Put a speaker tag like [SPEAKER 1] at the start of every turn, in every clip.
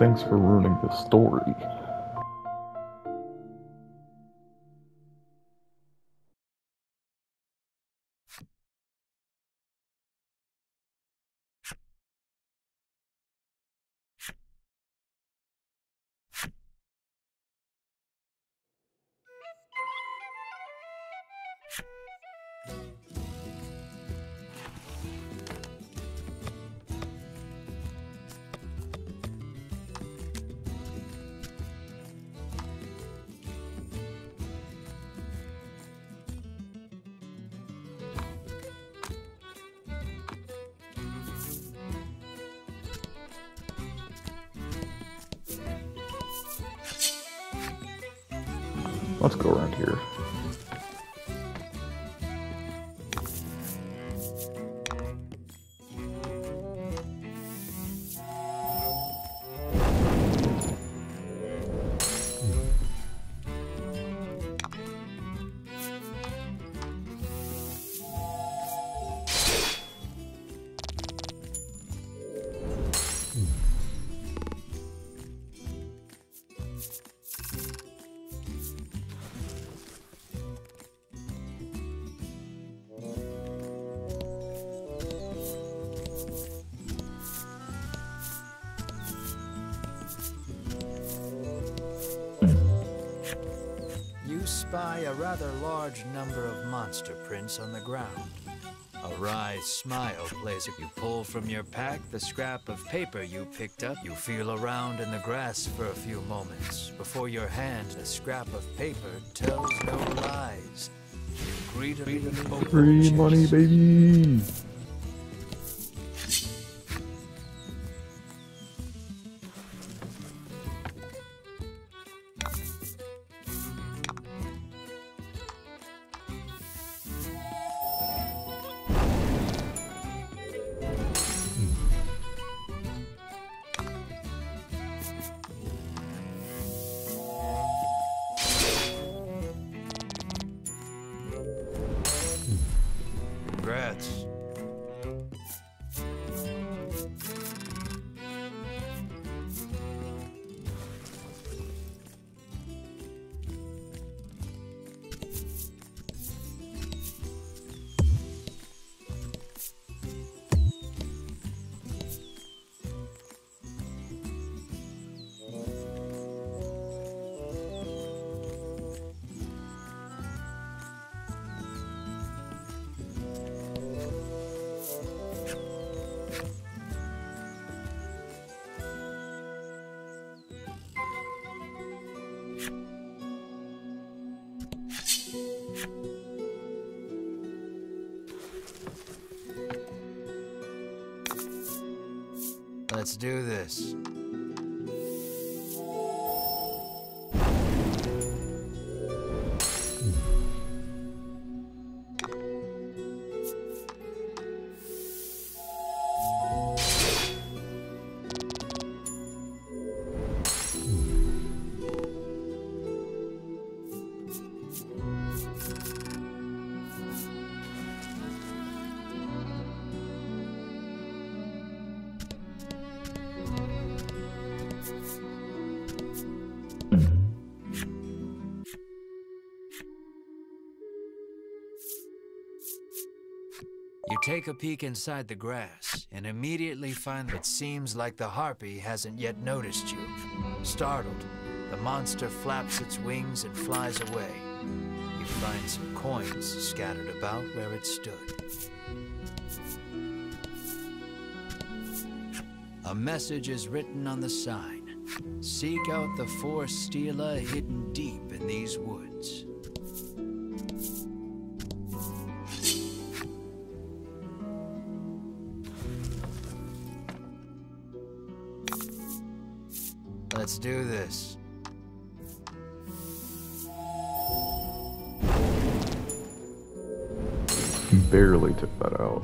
[SPEAKER 1] Thanks for ruining the story. Let's go around here.
[SPEAKER 2] Spy a rather large number of monster prints on the ground. A wry smile plays if you pull from your pack the scrap of paper you picked up. You feel around in the grass for a few moments. Before your hand, the scrap of paper tells no lies. You greedily
[SPEAKER 1] Free money, baby!
[SPEAKER 2] Let's do this. Take a peek inside the grass and immediately find it seems like the harpy hasn't yet noticed you. Startled, the monster flaps its wings and flies away. You find some coins scattered about where it stood. A message is written on the sign. Seek out the four Stela hidden deep in these woods. Let's do this.
[SPEAKER 1] Barely took that out.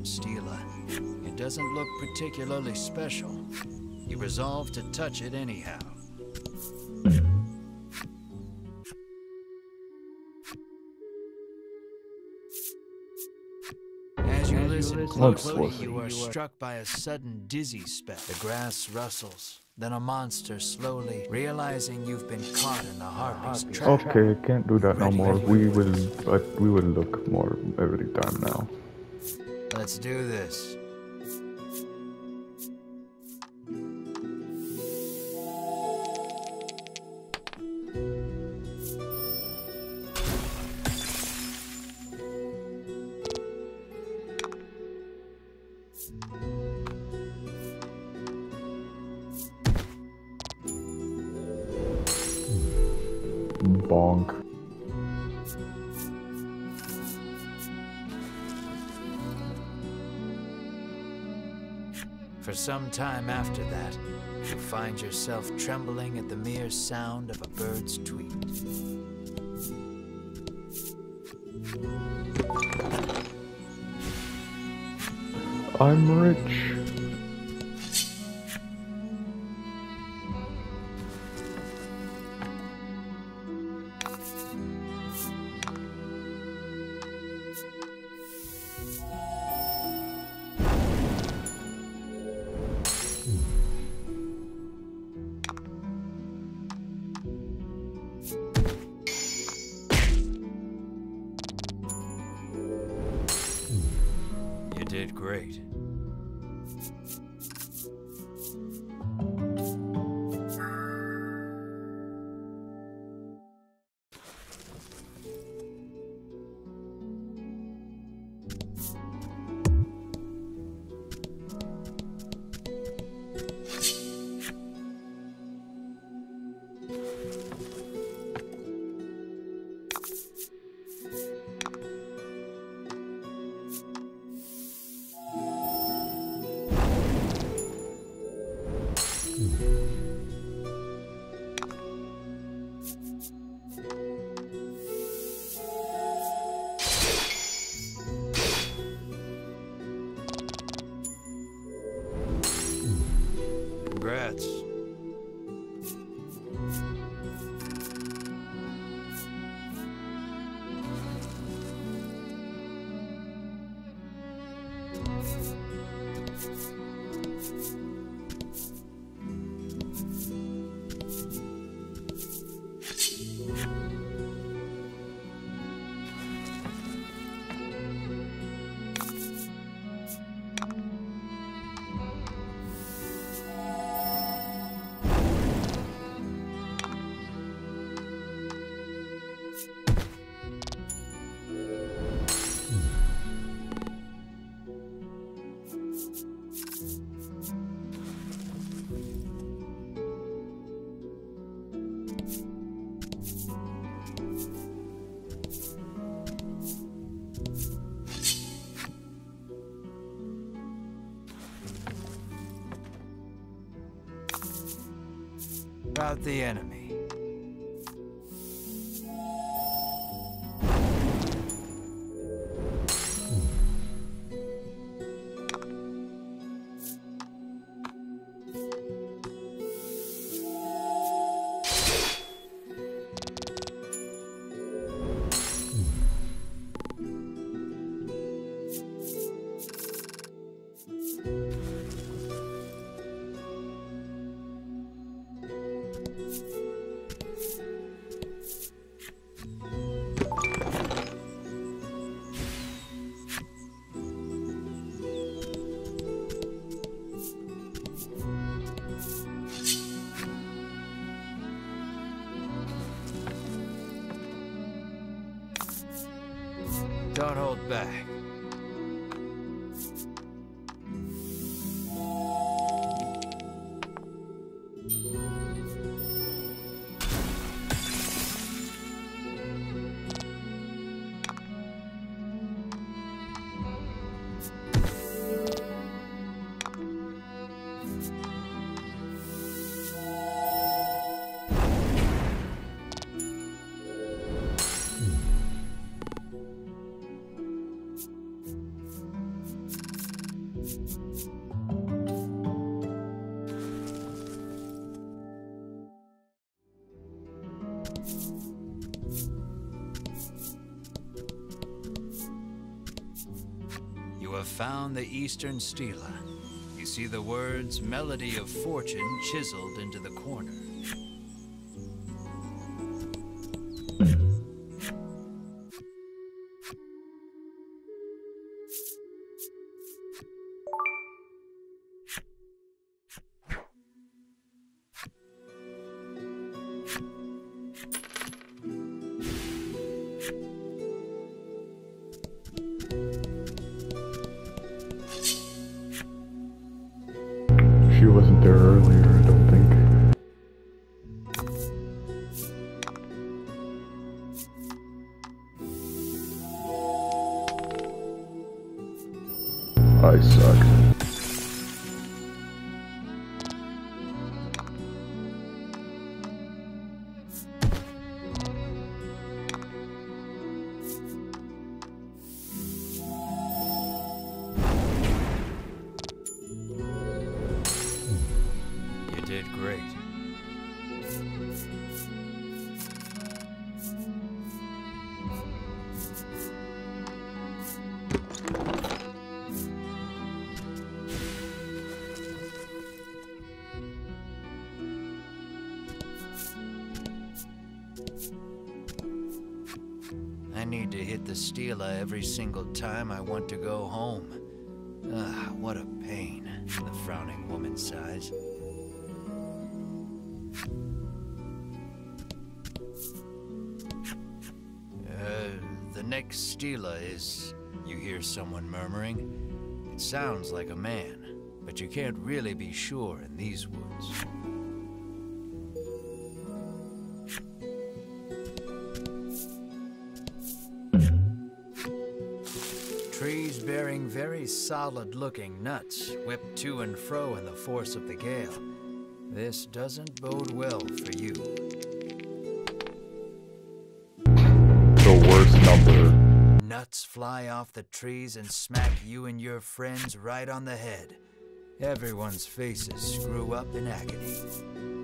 [SPEAKER 2] The Stela. It doesn't look particularly special. You resolve to touch it anyhow. As you listen closely, you are struck by a sudden dizzy spell. The grass rustles. Then a monster slowly, realizing you've been caught in the harpy's trap.
[SPEAKER 1] Okay, can't do that no more. We will, but we will look more every time now.
[SPEAKER 2] Let's do this. For some time after that, you'll find yourself trembling at the mere sound of a bird's tweet.
[SPEAKER 1] I'm rich.
[SPEAKER 2] About the enemy. hold back. Found the Eastern Stela. You see the words Melody of Fortune chiseled into the corner. To hit the Stela every single time I want to go home. Ah, what a pain, the frowning woman sighs. Uh, the next Stela is. You hear someone murmuring? It sounds like a man, but you can't really be sure in these woods. Bearing very solid looking nuts whipped to and fro in the force of the gale. This doesn't bode well for you.
[SPEAKER 1] The worst number.
[SPEAKER 2] Nuts fly off the trees and smack you and your friends right on the head. Everyone's faces screw up in agony.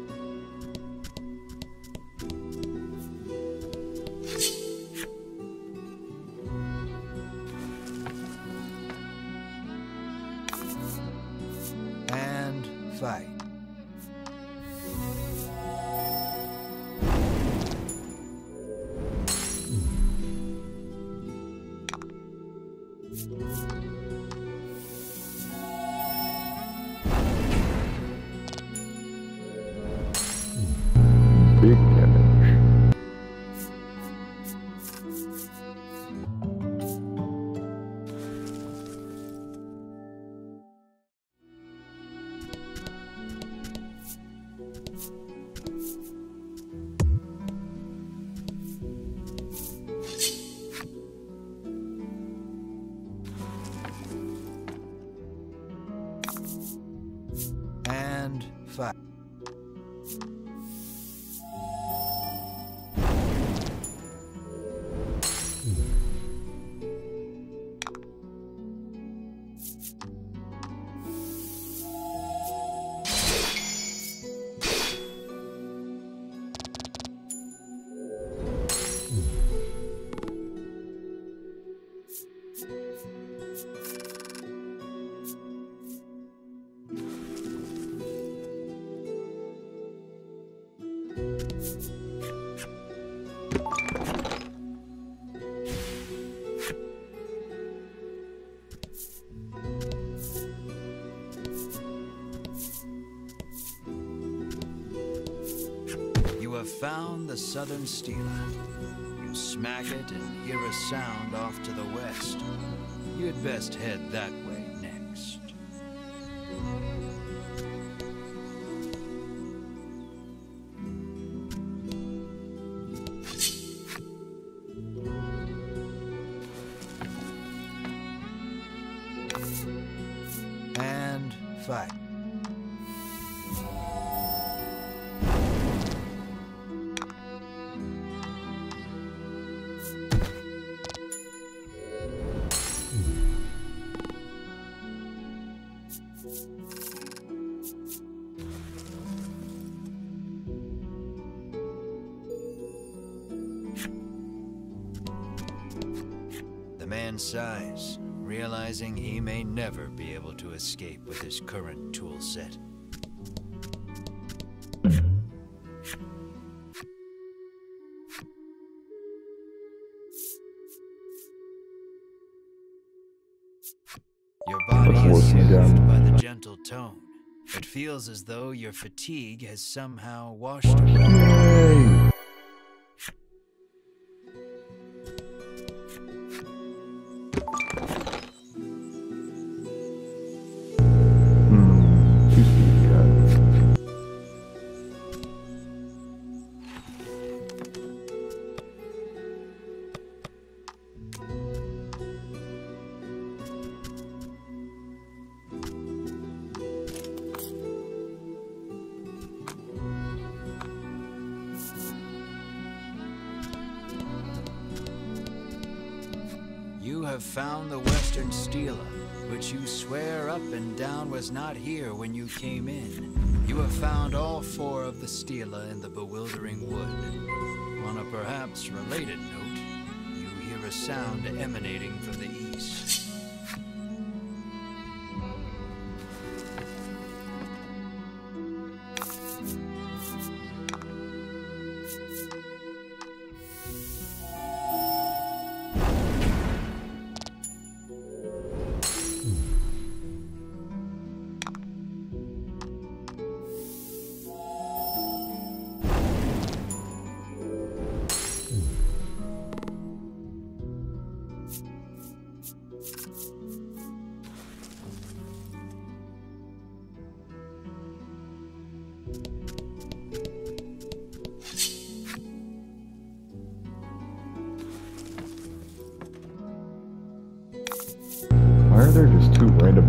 [SPEAKER 2] The southern Stela. You smack it and hear a sound off to the west. You'd best head that The man sighs, realizing he may never be able to escape with his current tool set. Your body is soothed by the gentle tone. It feels as though your fatigue has somehow washed away. Have found the Western Stela, which you swear up and down was not here when you came in. You have found all four of the Stela in the bewildering wood. On a perhaps related note, you hear a sound emanating from the east.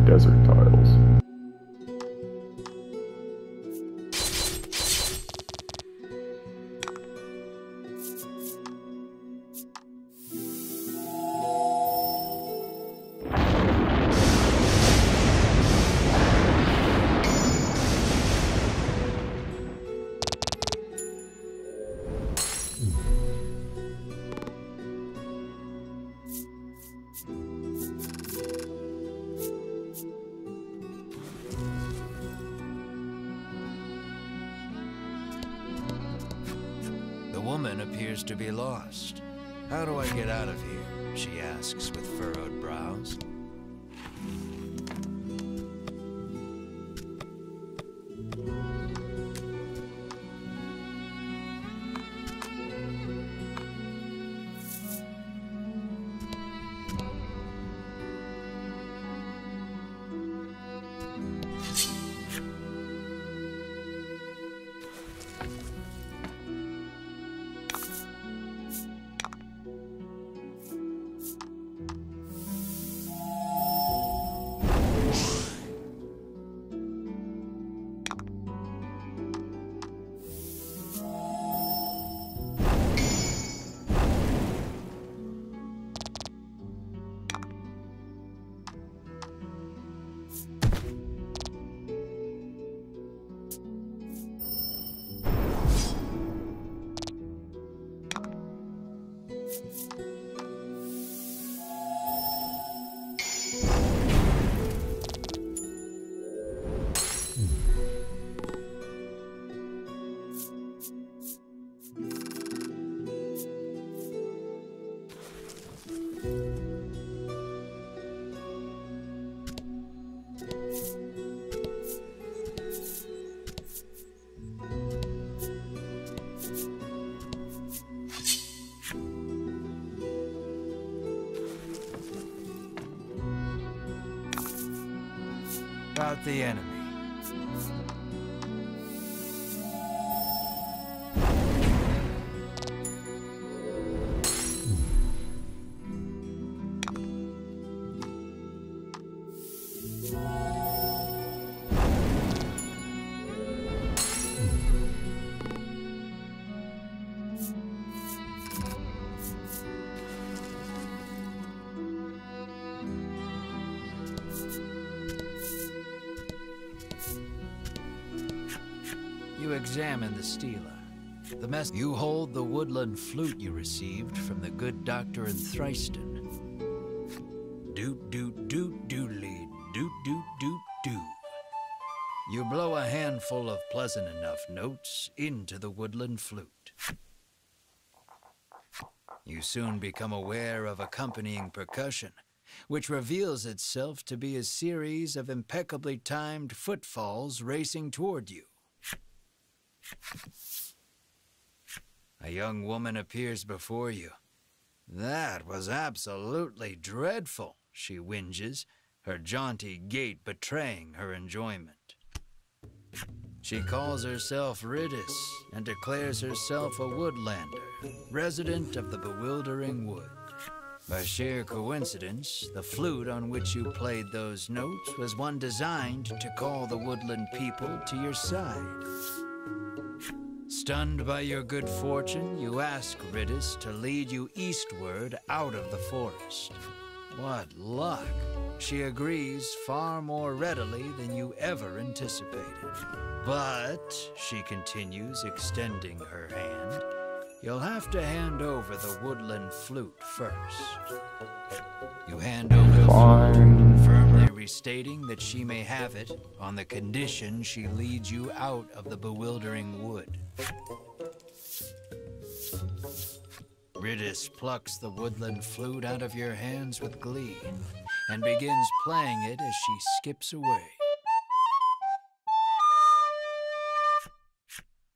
[SPEAKER 1] Desert tiles?
[SPEAKER 2] Appears to be lost. How do I get out of here? She asks with furrowed brows. About the enemy. Mess you hold the woodland flute you received from the good doctor in Thryston. Doot doot doot doodly doot doot doot doo. You blow a handful of pleasant enough notes into the woodland flute. You soon become aware of accompanying percussion, which reveals itself to be a series of impeccably timed footfalls racing toward you. A young woman appears before you. That was absolutely dreadful, she whinges, her jaunty gait betraying her enjoyment. She calls herself Riddis and declares herself a woodlander, resident of the bewildering wood. By sheer coincidence, the flute on which you played those notes was one designed to call the woodland people to your side. Stunned by your good fortune, you ask Riddis to lead you eastward out of the forest. What luck! She agrees far more readily than you ever anticipated. But, she continues, extending her hand, you'll have to hand over the woodland flute first. You hand over
[SPEAKER 1] Fine.
[SPEAKER 2] Firmly that she may have it on the condition she leads you out of the bewildering wood. Riddis plucks the woodland flute out of your hands with glee and begins playing it as she skips away.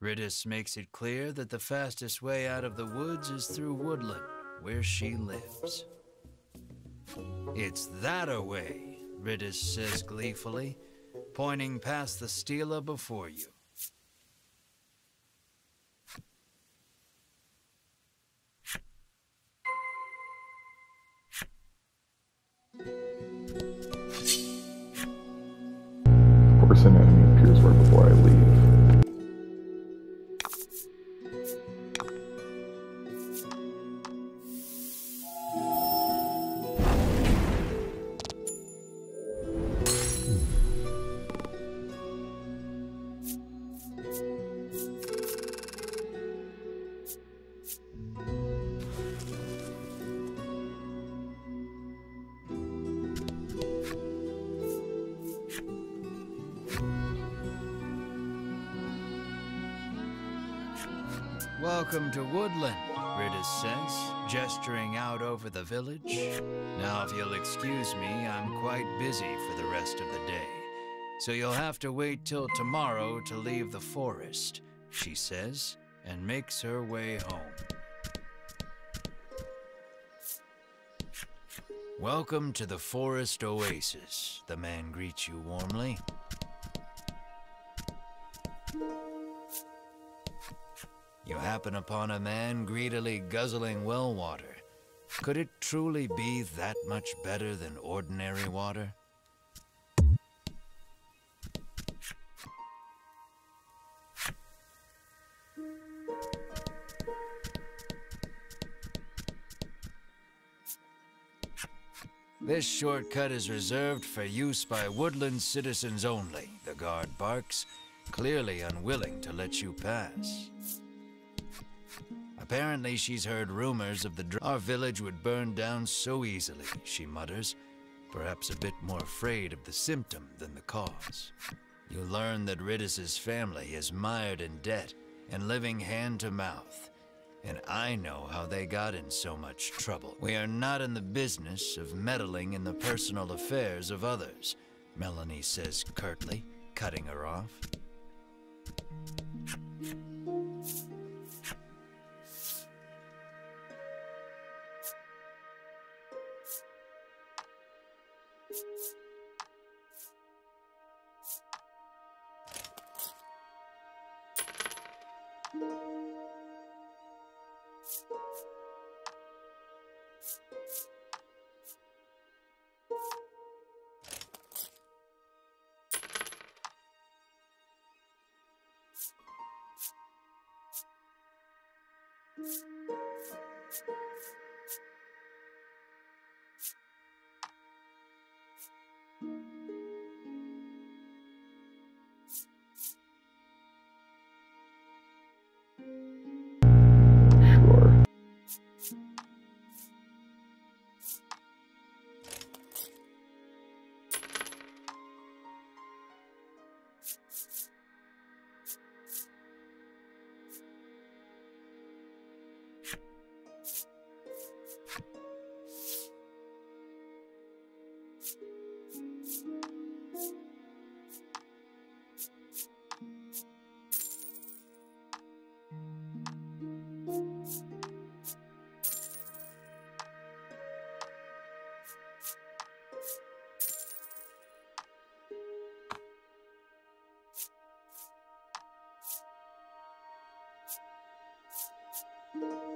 [SPEAKER 2] Riddis makes it clear that the fastest way out of the woods is through woodland, where she lives. It's that a way, Riddis says gleefully, pointing past the stela before you. Welcome to Woodland, Riddis says, gesturing out over the village. Now, if you'll excuse me, I'm quite busy for the rest of the day. So you'll have to wait till tomorrow to leave the forest, she says, and makes her way home. Welcome to the Forest Oasis, the man greets you warmly. You happen upon a man greedily guzzling well water. Could it truly be that much better than ordinary water? This shortcut is reserved for use by woodland citizens only, the guard barks, clearly unwilling to let you pass. Apparently, she's heard rumors of the our village would burn down so easily, she mutters, perhaps a bit more afraid of the symptom than the cause. You learn that Riddis's family is mired in debt and living hand to mouth, and I know how they got in so much trouble. We are not in the business of meddling in the personal affairs of others, Melanie says curtly, cutting her off.
[SPEAKER 3] you.